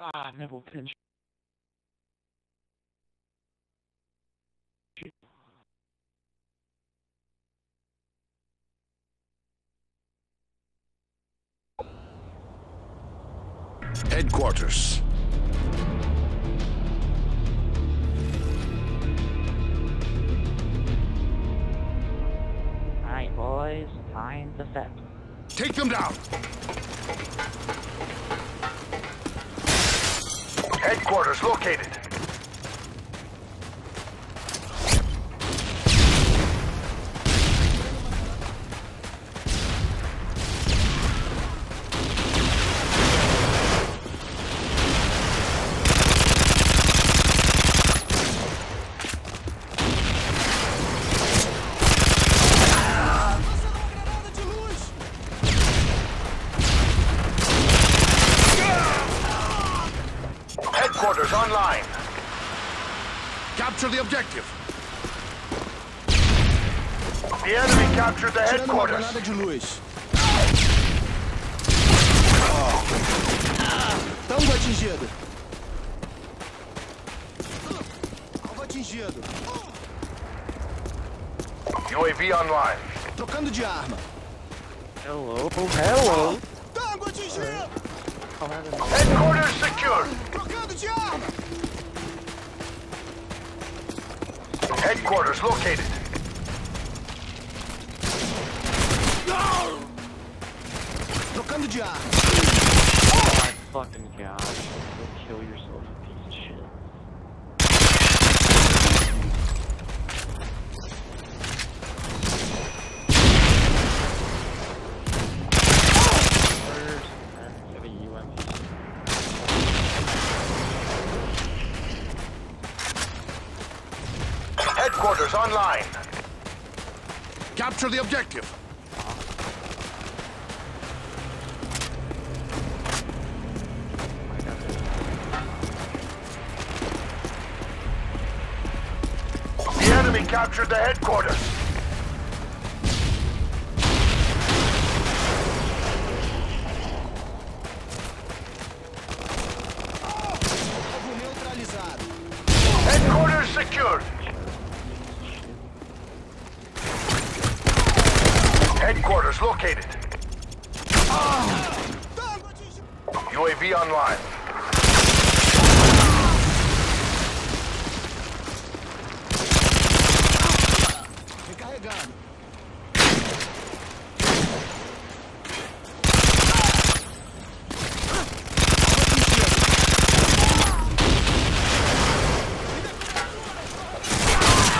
Ah, nipple pinch. Headquarters. Alright, boys, time to set. Take them down. Headquarters located. Online. Capture the objective. The enemy captured the headquarters. granada de luz. Tango atingido. Alvo atingido. UAV online. Trocando de arma. Hello, hello. Tango atingido. Headquarters secured. Trocando de arma. Headquarters located. Trocando de arma. Oh my fucking god. Go kill yourself, Headquarters online. Capture the objective. I got this. The enemy captured the headquarters. Alvo neutralizado. Headquarters secured. Headquarters located. Tango atingido. UAV online. Recarregando.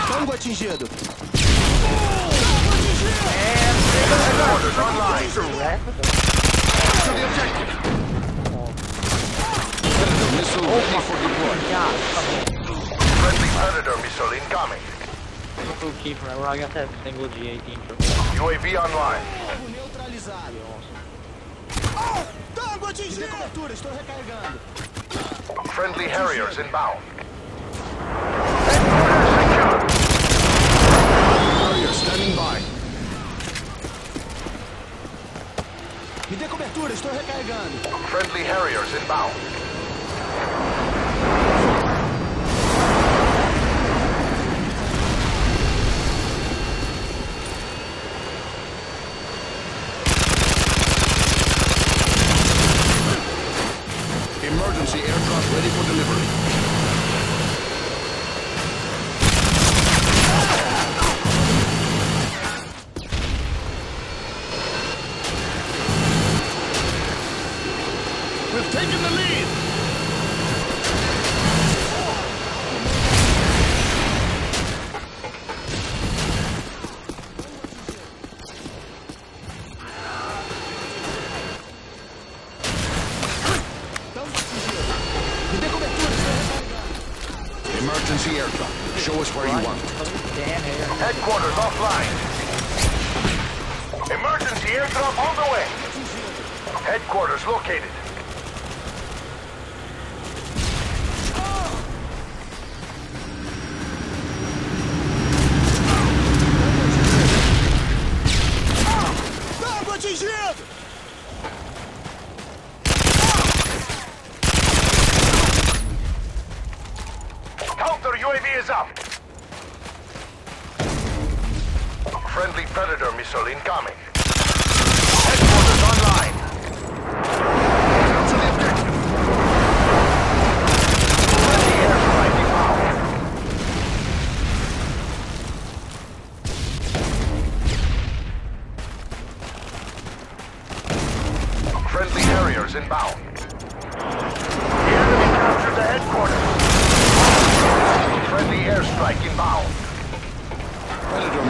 Tango atingido. Headquarters online. Capture the objective. Predator missile ready for deployment. Friendly Predator incoming. Triple key forever. I got that single G18 triple. UAV online. Neutralizado. Tango atingido. Cobertura, estou recarregando. Friendly Harriers inbound. Harrier standing by. Me dê cobertura, estou recarregando. Friendly Harriers inbound. We've taken the lead. Tango atingido. Me dê cobertura, estou. Emergency aircraft. Show us where you want. Damn. Headquarters offline. Emergency airdrop on the way. Headquarters located. shield! Counter UAV is up. Friendly Predator missile incoming.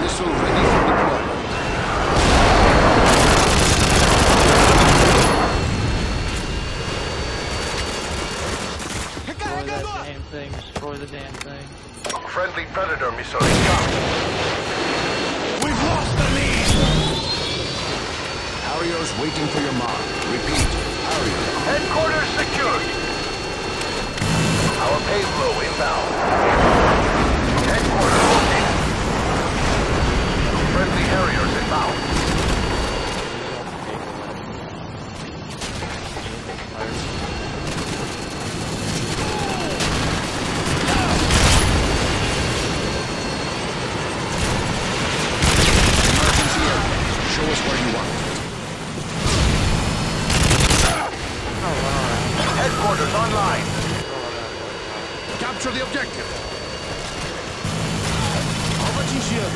Missile ready for deployment. Destroy that damn thing. Destroy the damn thing. Friendly Predator missile incoming. We've lost the lead! Harriers waiting for your mark. Repeat, Harrier. Headquarters secured. Our payload inbound. Headquarters located. Friendly Harriers inbound. Emergency aircraft. Show us where you are. Headquarters online. Capture the objective. Alvo atingido.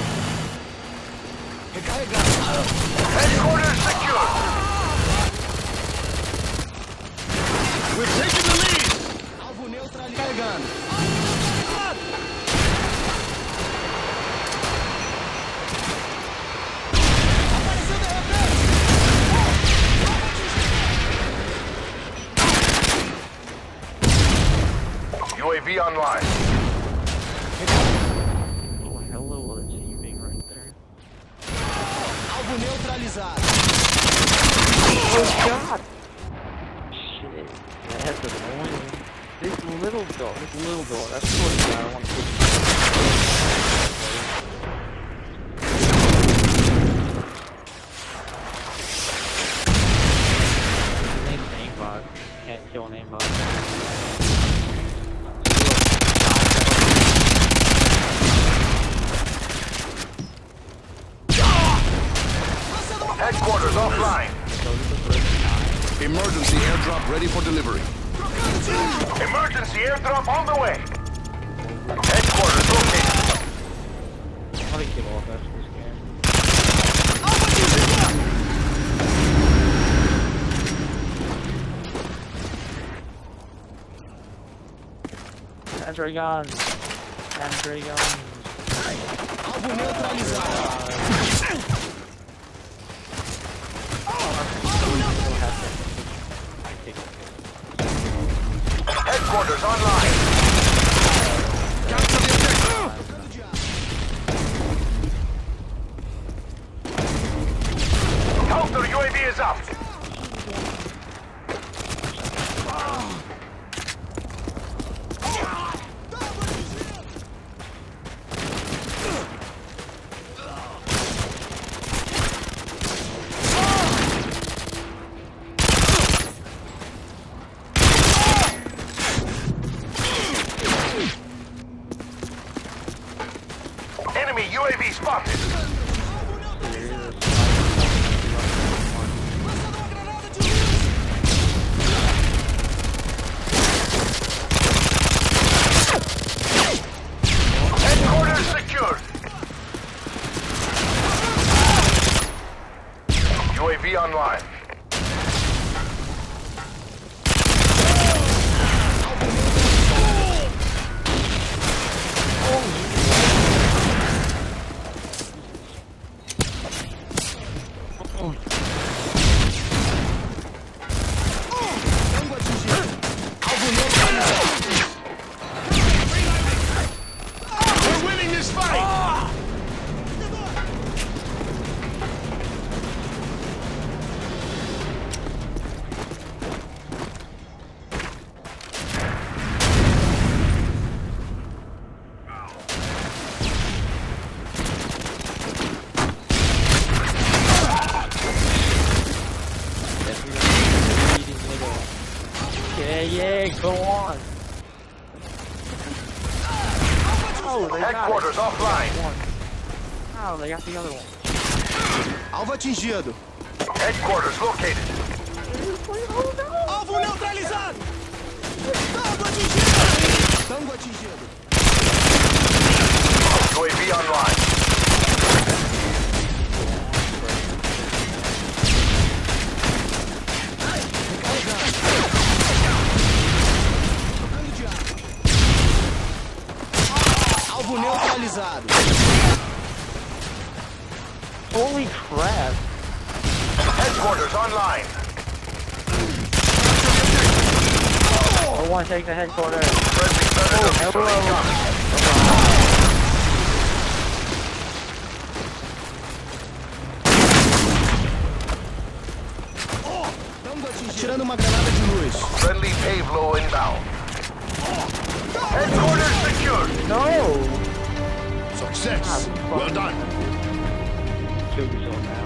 Recarregado. Headquarters secured. We've taken the lead! Alvo neutralizado. Carregando. Apareceu de repente! UAV online. Oh, hello, achieving right there. Alvo neutralizado. Oh god! Shit. That's annoying. This little dog, this little dog, that's what I want to ready for delivery. Emergency airdrop on the way. Headquarters located. I'm gonna off after this game. Sentry guns! Sentry guns! Alvo neutralizado. Headquarters online. Capture the objective. Counter UAV is up. Enemy UAV spotted. Headquarters secured. UAV online. Go on! No, they got. Headquarters offline. One. No, they got the other one. Alvo atingido. Headquarters located. Alvo neutralizado. Holy crap. Headquarters online. I want to take the headquarters. Friendly Predator missile hello. incoming. Tango atingido. Atirando uma granada de luz. Friendly Pave Low inbound. Headquarters secured. No! Success. Well done. Kill yourself.